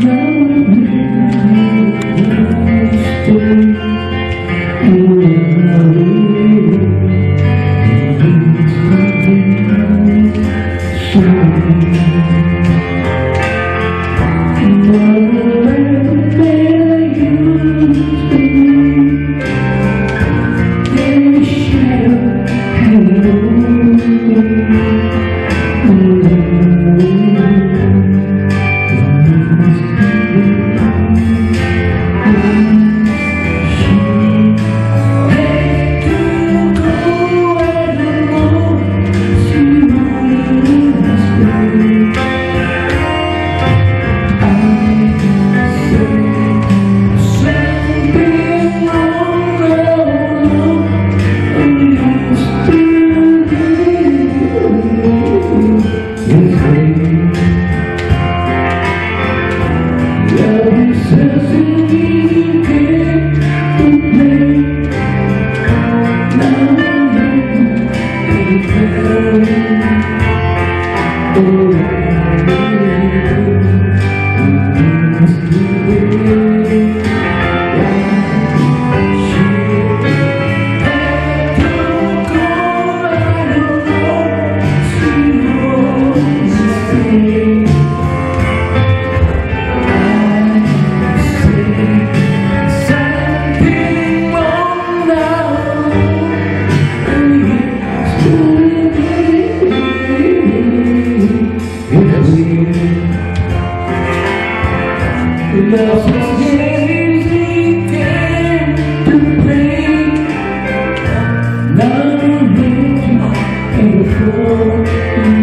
dream. In